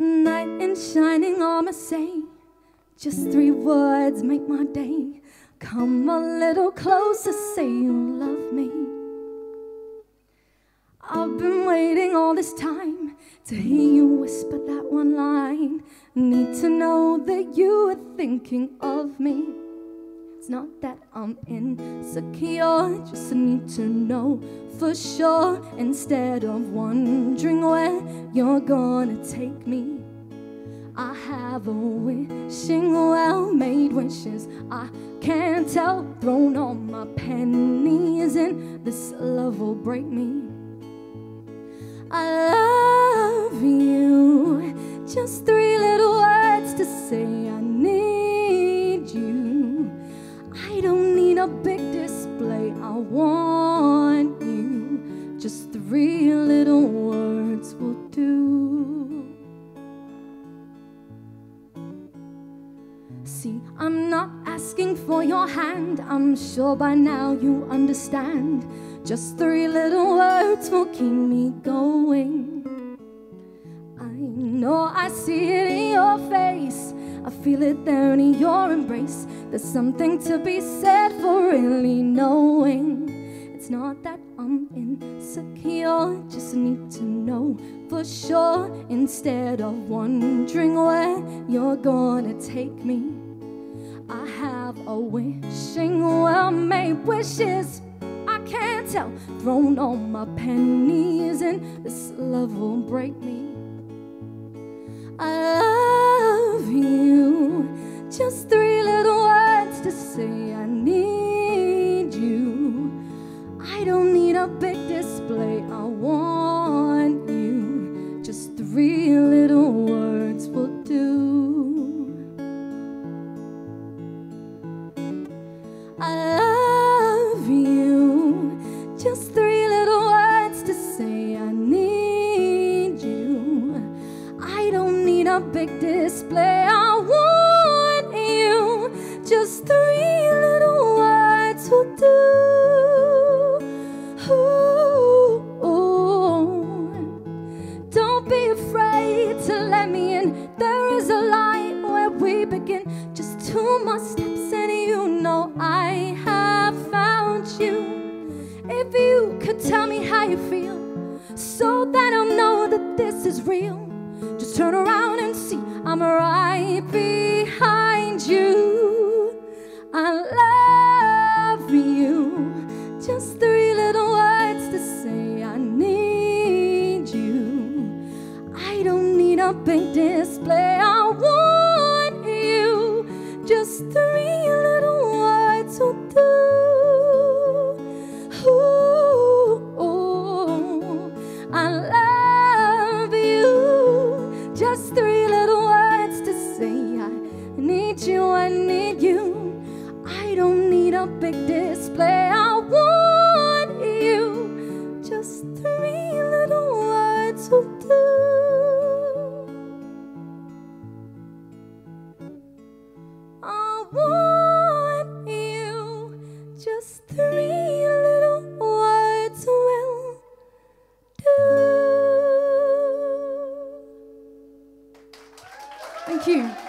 Knight in shining armor say, just three words make my day. Come a little closer, say you love me. I've been waiting all this time to hear you whisper that one line. Need to know that you are thinking of me. It's not that I'm insecure, just need to know for sure. Instead of wondering where you're gonna take me, I have a wishing well made wishes. I can't tell, thrown all my pennies in. This love will break me. I love you, just three little words to say I need you. I don't need a big display, I want you. Just three little See, I'm not asking for your hand, I'm sure by now you understand. Just three little words will keep me going. I know I see it in your face. I feel it there in your embrace. There's something to be said for really knowing. It's not that I'm insecure, just need to know for sure. Instead of wondering where you're gonna take me, I have a wishing well made wishes. I can't tell, thrown all my pennies in. This love won't break me. I love you. Just three little words to say I need you. I don't need a big display, I want you. Just three little words Two more steps, and you know I have found you. If you could tell me how you feel, so that I'll know that this is real. Just turn around and see I'm right behind you. I love you. Just three little words to say I need you. I don't need a big display. I want. Just three little words will do. Ooh. I love you. Just three little words to say I need you. I need you. I don't need a big display. I want Just three little words will do. Thank you.